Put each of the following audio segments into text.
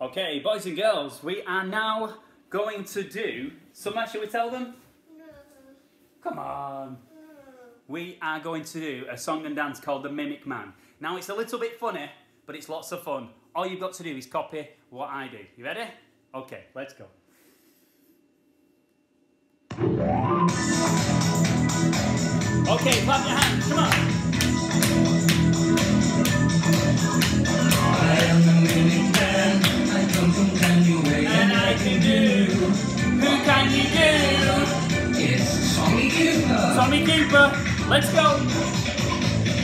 Okay, boys and girls, we are now going to do. Something, shall we tell them? Come on. We are going to do a song and dance called The Mimic Man. Now, it's a little bit funny, but it's lots of fun. All you've got to do is copy what I do. You ready? Okay, let's go. Okay, clap your hands, come on. Cooper, let's go.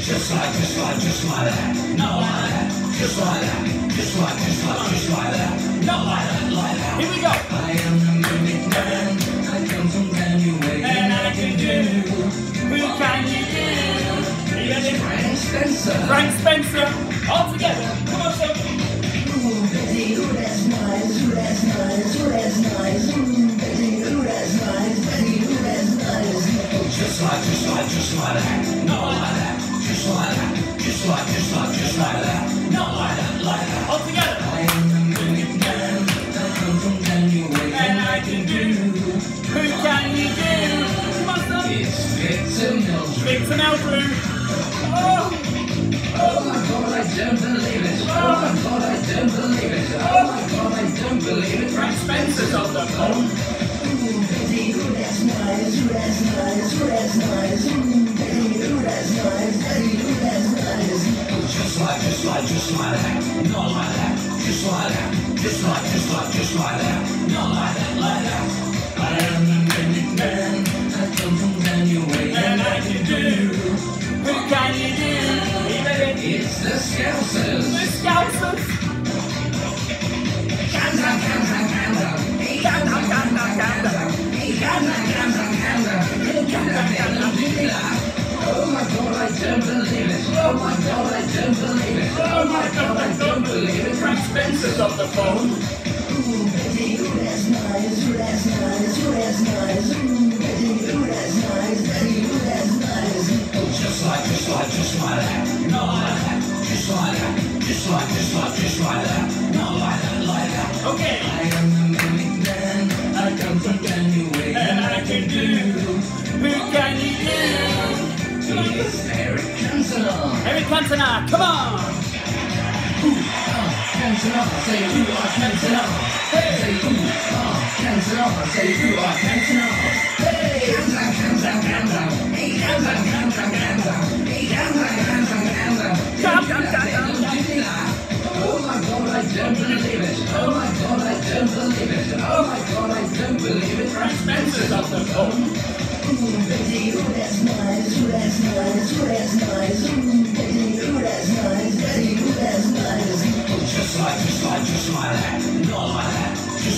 Just like, just like, just like that. Not like that. Just like that. Just like, just like, just like that. Not like that, like that. Here we go. I am the Just like, just like, just like that. Not like that. Just like that. Just like, just like, just like that. Not like that, like that. All together. I am the Mimic Man. I come from January. And I can do. Who can you do? Son. It's Victor Meldrew. Victor Meldrew. Oh, Oh my god, I don't believe it. Oh my god, I don't believe it. Oh my god, I don't believe it. Frank Spencer's on the phone. That. Not like that, like that. I am the Mimic Man. I come from January. And I can do. Who can you do? It's the Scousers. The Scousers. Hey, countdown, countdown, countdown. Hey, countdown, countdown, countdown. Hey, countdown, countdown, countdown. Oh my god, I don't believe it. Oh my god, I don't believe it. Oh my god, I don't believe it. Frank Spencer's on the phone. Oh. Eric Cantona, come on. Cantona, say you are Cantona. Say ooh, ah, Cantona, say you are Cantona. Hey, Cantona, Cantona, Cantona. Hey, Cantona, Cantona, Cantona. Hey, Cantona, Cantona, Cantona. Come, come, come, come. Oh my god, I don't believe it. Oh my god, I don't believe it. Oh my god, I don't believe it. Frank Spencer's on the phone. Ooh, ooh, that's nice. That's nice. That's nice.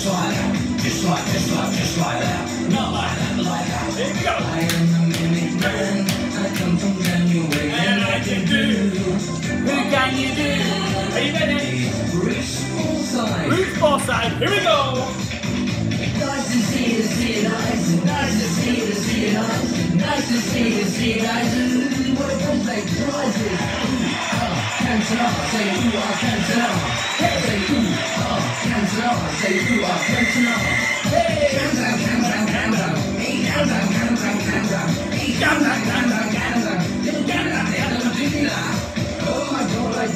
Just like that. Just like, just like, just like that. Not like that, like that. Here we go. I am the Mimic Man. I come from January. And I can do. Who can you do? Are you ready? Bruce Bullseye. Ruth Forsyth, here we go. Nice to see you, see you, nice. Nice to see you, see you, nice. Nice to see you, see you. Ooh, What a birthday prizes. Ah, Cantona, say you are Cantona.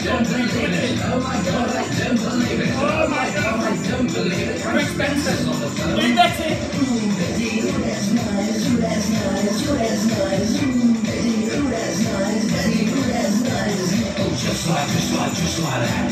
Don't believe it. Oh my God, I don't believe it. Oh my God, I don't believe it. On the phone. You Betty. Ooh, Betty, ooh, that's nice. Ooh, that's nice. Ooh, that's nice. Ooh, Betty, ooh, that's nice. Betty, ooh, that's nice. Oh, just like, just like, just like that.